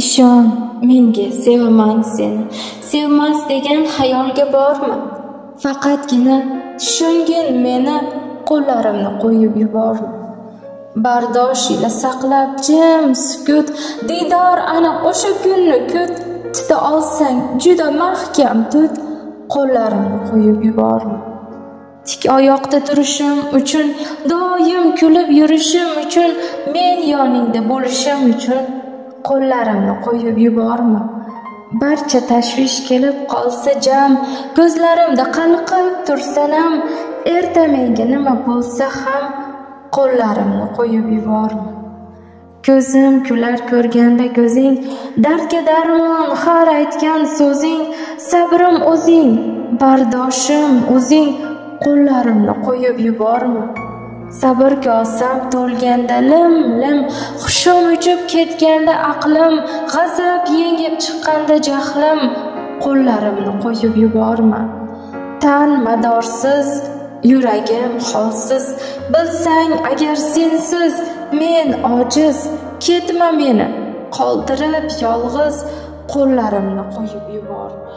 ishon menga sevaman seni. Sevmas degan xayolga borma. Faqatgina tushungin meni qo'llarimni qo'yib yuborma. Bardosh ila saqlab jim sukut diydor ana o'sha kunni kut. Tuta olsang juda mahkam tut qo'llarimni qo'yib yuborma. Tik oyoqda turishim uchun doim kulib yurishim uchun men yoningda bo'lishim uchun qo'llarimni qo'yib yuborma. Barcha tashvish kelib qolsa jam ko'zlarimda qalqib tursanam erta menga nima bo'lsa ham qo'llarimni qo'yib yuborma. Ko'zim kular ko'rganda ko'zing dardga darmon har aytgan so'zing sabrim o'zing bardoshim o'zing qo'llarimni qo'yib yuborma. Sabr kosam to'lganda lim lim. Hushim uchib ketganda aqlim. G'azab yengib chiqqanda jahlim. Qo'llarimni qo'yib yuborma. Tan madorsiz yuragim holsiz. Bilsang agar sensiz men ojiz. Ketma meni qoldirib yolg'iz. Qo'llarimni qo'yib yuborma.